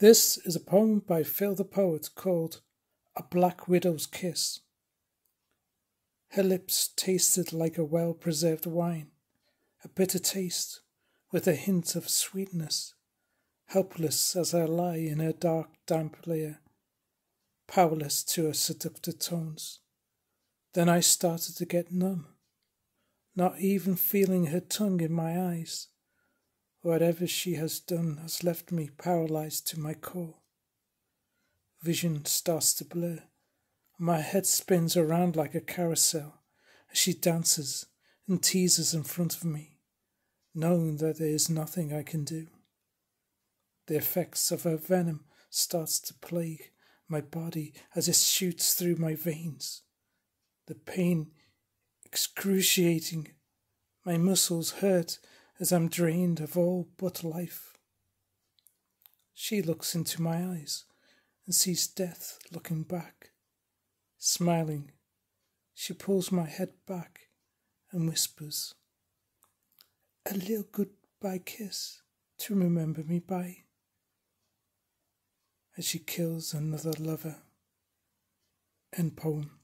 This is a poem by Phil the Poet called A Black Widow's Kiss. Her lips tasted like a well preserved wine, a bitter taste with a hint of sweetness, helpless as I lie in her dark, damp lair, powerless to her seductive tones. Then I started to get numb, not even feeling her tongue in my eyes Whatever she has done has left me paralyzed to my core. Vision starts to blur. My head spins around like a carousel as she dances and teases in front of me, knowing that there is nothing I can do. The effects of her venom starts to plague my body as it shoots through my veins. The pain excruciating. My muscles hurt as I'm drained of all but life. She looks into my eyes and sees death looking back. Smiling, she pulls my head back and whispers, A little goodbye kiss to remember me by. As she kills another lover. End poem.